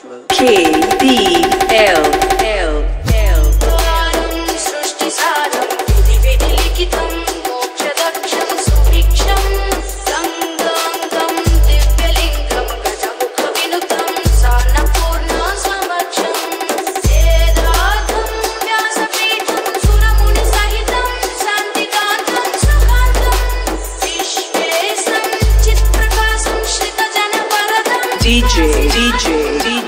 K, D, L, L, L. DJ, DJ.